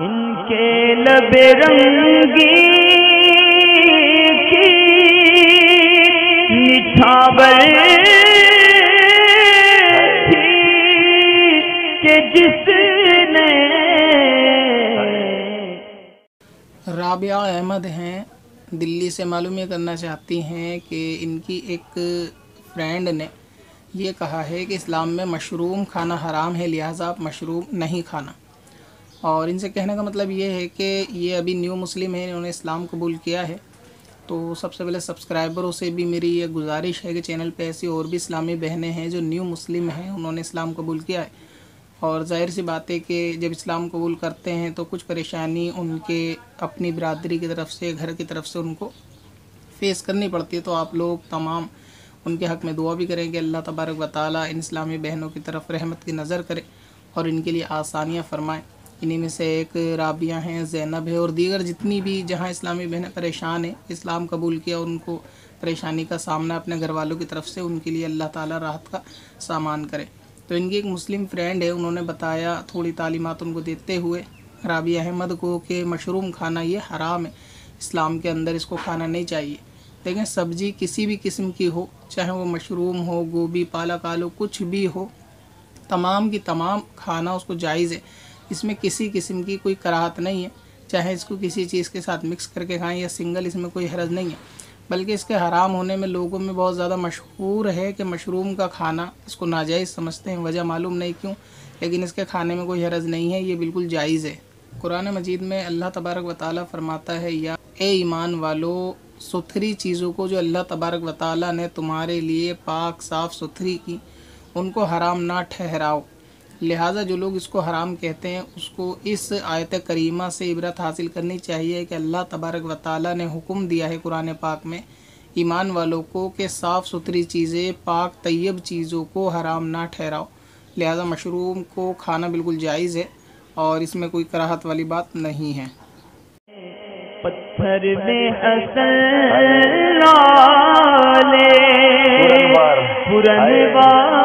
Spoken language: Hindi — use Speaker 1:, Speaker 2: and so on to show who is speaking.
Speaker 1: इनके लब रंगी की निछावर थी कि जिसने
Speaker 2: राबिया अहमद हैं, दिल्ली से मालूम ये करना चाहती हैं कि इनकी एक फ्रेंड ने ये कहा है कि इस्लाम में मशरूम खाना हराम है, लिहाजा आप मशरूम नहीं खाना। और इनसे कहने का मतलब ये है कि ये अभी न्यू मुस्लिम है, इन्होंने इस्लाम कबूल किया है। तो सबसे पहले सब्सक्राइबरों से भी मेरी ये गुजारिश है कि चैनल पे ऐसी और भी इस्लामी बहनें हैं जो न्यू मुस्लिम हैं, उन्होंने इस्लाम कबूल किया है। और ज़ाहिर सी बात है कि जब इस्लाम कबूल करते हैं तो कुछ परेशानी उनके अपनी बरदरी की तरफ़ से, घर की तरफ़ से उनको फेस करनी पड़ती है। तो आप लोग तमाम उनके हक़ में दुआ भी करें कि अल्लाह तबारक व ताली इन इस्लामी बहनों की तरफ़ रहमत की नज़र करें और इनके लिए आसानियाँ फरमाएँ। इन्हीं में से एक राबिया हैं, जैनब है और दीगर जितनी भी जहाँ इस्लामी बहनें परेशान हैं, इस्लाम कबूल किया और उनको परेशानी का सामना अपने घर वालों की तरफ़ से उनके लिए अल्लाह ताला राहत का सामान करे। तो इनकी एक मुस्लिम फ्रेंड है, उन्होंने बताया थोड़ी तालीमत उनको देते हुए, राबिया अहमद को कि मशरूम खाना ये हराम है, इस्लाम के अंदर इसको खाना नहीं चाहिए। देखें सब्ज़ी किसी भी किस्म की हो, चाहे वो मशरूम हो, गोभी, पालक, आलू, कुछ भी हो, तमाम की तमाम खाना उसको जायज़ है। इसमें किसी किस्म की कोई कराहत नहीं है। चाहे इसको किसी चीज़ के साथ मिक्स करके खाएँ या सिंगल इसमें कोई हरज नहीं है। बल्कि इसके हराम होने में लोगों में बहुत ज़्यादा मशहूर है कि मशरूम का खाना इसको नाजायज़ समझते हैं। वजह मालूम नहीं क्यों, लेकिन इसके खाने में कोई हरज नहीं है। ये बिल्कुल जायज़ है। कुरान मजीद में अल्लाह तबारक व ताली फरमाता है, या ए ईमान वालो, सुथरी चीज़ों को जो अल्लाह तबारक व ताली ने तुम्हारे लिए पाक, साफ़ सुथरी की, उनको हराम ना ठहराओ। लिहाजा जो लोग इसको हराम कहते हैं उसको इस आयत करीमा से इबरत हासिल करनी चाहिए कि अल्लाह तबारक व ताली ने हुक्म दिया है कुरान पाक में ईमान वालों को कि साफ़ सुथरी चीज़ें पाक तैयब चीज़ों को हराम ना ठहराओ। लिहाजा मशरूम को खाना बिल्कुल जायज़ है और इसमें कोई कराहत वाली बात नहीं है।
Speaker 1: पत्थर में हसन लाले
Speaker 3: पुरनवार।
Speaker 1: पुरनवार।